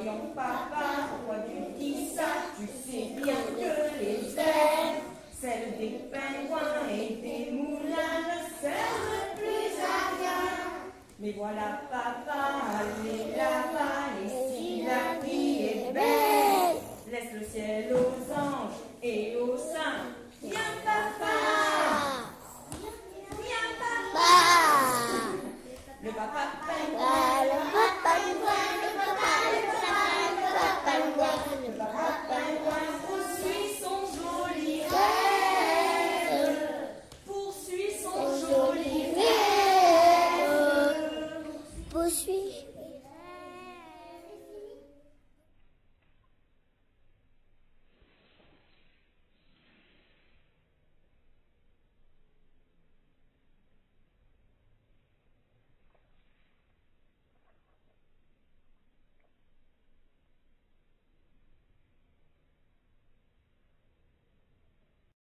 voyons papa, tu dis ça? Tu sais bien que les ailes, celles des pingouins et des moulins ne servent plus à rien. Mais voilà papa, allez là-bas, et si la vie est belle, laisse le ciel aux anges et aux